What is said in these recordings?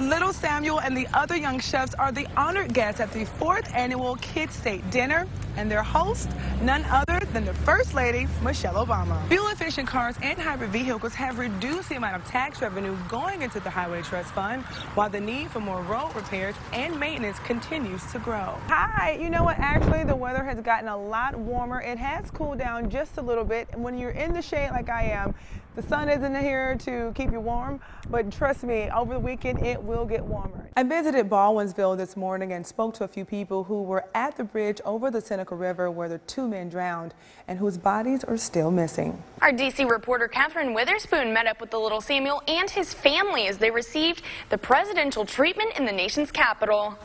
Little Samuel and the other young chefs are the honored guests at the fourth annual Kids State Dinner, and their host, none other than the First Lady, Michelle Obama. Fuel-efficient cars and hybrid vehicles have reduced the amount of tax revenue going into the Highway Trust Fund, while the need for more road repairs and maintenance continues to grow. Hi, you know what? Actually, the weather has gotten a lot warmer. It has cooled down just a little bit. And when you're in the shade like I am, the sun isn't here to keep you warm, but trust me, over the weekend it will get warmer. I visited Baldwinsville this morning and spoke to a few people who were at the bridge over the Seneca River where the two men drowned and whose bodies are still missing. Our DC reporter Catherine Witherspoon met up with the little Samuel and his family as they received the presidential treatment in the nation's capital.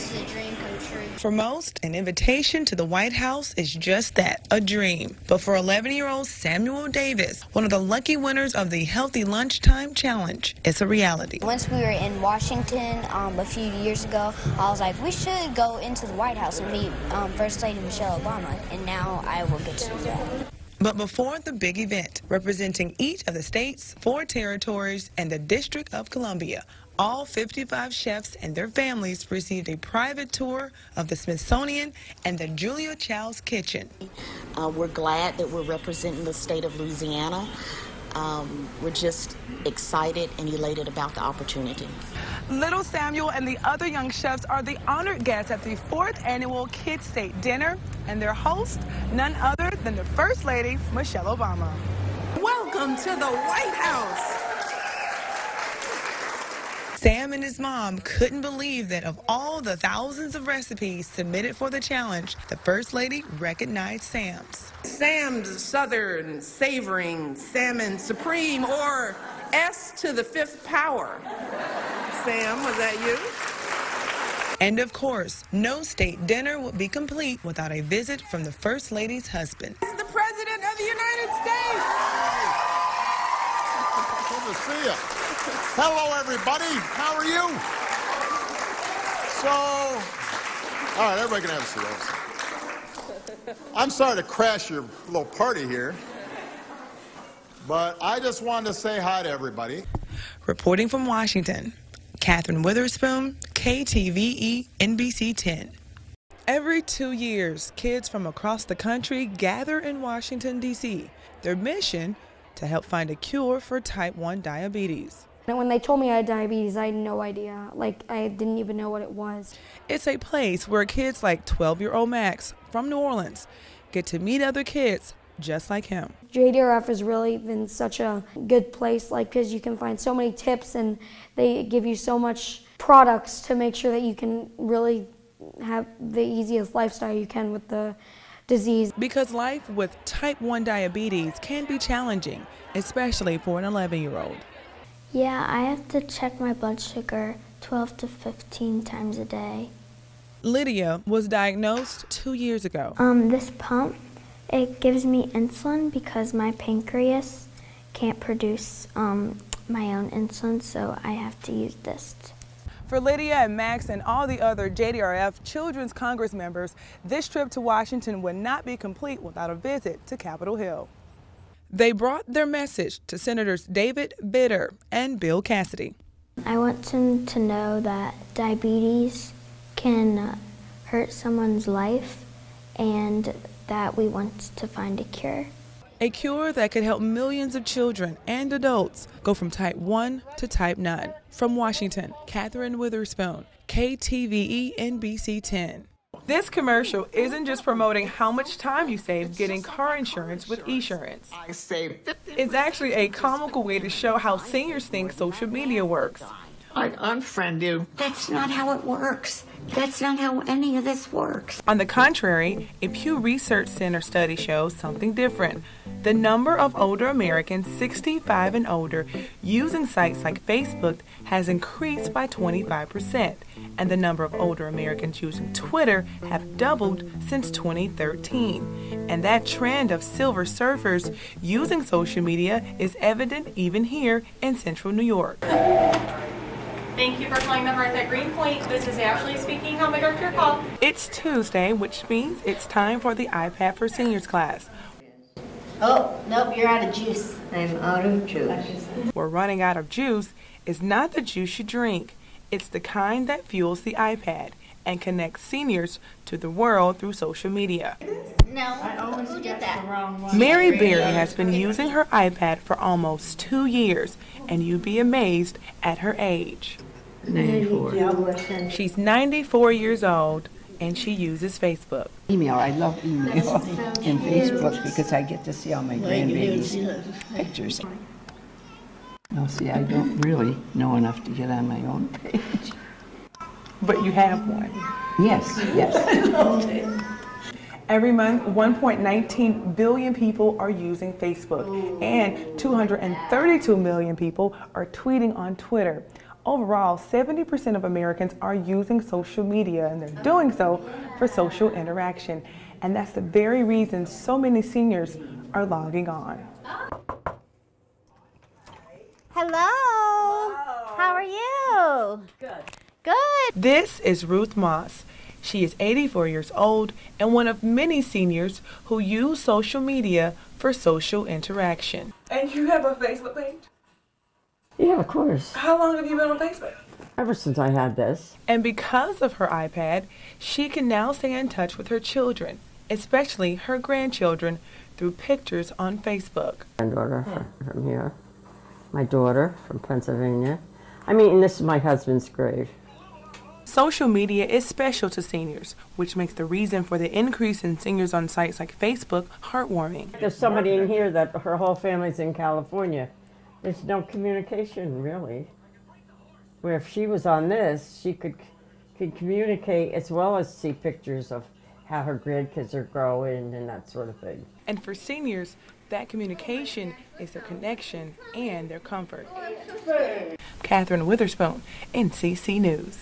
This is a dream come true. For most, an invitation to the White House is just that, a dream. But for 11-year-old Samuel Davis, one of the lucky winners of the Healthy Lunchtime Challenge, it's a reality. Once we were in Washington um, a few years ago, I was like, we should go into the White House and meet um, First Lady Michelle Obama, and now I will get to do that. But before the big event, representing each of the states, four territories, and the District of Columbia, all 55 chefs and their families received a private tour of the Smithsonian and the Julia Child's Kitchen. Uh, we're glad that we're representing the state of Louisiana. Um, we're just excited and elated about the opportunity. Little Samuel and the other young chefs are the honored guests at the fourth annual Kids State Dinner, and their host, none other than the First Lady, Michelle Obama. Welcome to the White House. Sam and his mom couldn't believe that of all the thousands of recipes submitted for the challenge, the First Lady recognized Sam's. Sam's Southern Savoring Salmon Supreme, or S to the fifth power. Sam, was that you? And of course, no state dinner would be complete without a visit from the First Lady's husband. He's the President of the United States. Good to see you. Hello, everybody. How are you? So, all right, everybody can have a seat. I'm sorry to crash your little party here, but I just wanted to say hi to everybody. Reporting from Washington, Catherine Witherspoon, KTVE NBC 10. Every two years, kids from across the country gather in Washington, D.C. Their mission to help find a cure for type 1 diabetes. And when they told me I had diabetes, I had no idea. Like, I didn't even know what it was. It's a place where kids like 12 year old Max from New Orleans get to meet other kids just like him. JDRF has really been such a good place, like, because you can find so many tips and they give you so much products to make sure that you can really have the easiest lifestyle you can with the disease. Because life with type 1 diabetes can be challenging, especially for an 11 year old. Yeah, I have to check my blood sugar 12 to 15 times a day. Lydia was diagnosed two years ago. Um, this pump, it gives me insulin because my pancreas can't produce um, my own insulin, so I have to use this. For Lydia and Max and all the other JDRF Children's Congress members, this trip to Washington would not be complete without a visit to Capitol Hill. They brought their message to Senators David Vitter and Bill Cassidy. I want them to know that diabetes can uh, hurt someone's life and that we want to find a cure. A cure that could help millions of children and adults go from type 1 to type none. From Washington, Catherine Witherspoon, KTVE NBC 10. This commercial isn't just promoting how much time you save getting car insurance with Esurance. I save It's actually a comical way to show how seniors think social media works. I'd unfriend you. That's not how it works. That's not how any of this works. On the contrary, a Pew Research Center study shows something different. The number of older Americans 65 and older using sites like Facebook has increased by 25%, and the number of older Americans using Twitter have doubled since 2013. And that trend of silver surfers using social media is evident even here in central New York. Thank you for calling the Hearth at Greenpoint. This is Ashley speaking. How may I direct your call? It's Tuesday, which means it's time for the iPad for Seniors class. Oh, nope, you're out of juice. I'm out of juice. We're running out of juice is not the juice you drink. It's the kind that fuels the iPad and connects seniors to the world through social media. No, who did that? Mary Berry has been using her iPad for almost two years, and you'd be amazed at her age. 94. She's 94 years old, and she uses Facebook. Email. I love email and Facebook because I get to see all my grandbabies' pictures. No, see, I don't really know enough to get on my own page. But you have one. Yes, yes. Every month, 1.19 billion people are using Facebook, and 232 million people are tweeting on Twitter. Overall, 70% of Americans are using social media, and they're doing so for social interaction. And that's the very reason so many seniors are logging on. Hello. How are you? Good. Good. This is Ruth Moss. She is 84 years old and one of many seniors who use social media for social interaction. And you have a Facebook page? Yeah, of course. How long have you been on Facebook? Ever since I had this. And because of her iPad, she can now stay in touch with her children, especially her grandchildren, through pictures on Facebook. Granddaughter from, from here. My daughter from Pennsylvania. I mean, this is my husband's grave. Social media is special to seniors, which makes the reason for the increase in seniors on sites like Facebook heartwarming. There's somebody in here that her whole family's in California. There's no communication, really. Where if she was on this, she could, could communicate as well as see pictures of how her grandkids are growing and that sort of thing. And for seniors, that communication is their connection and their comfort. Catherine Witherspoon, NCC News.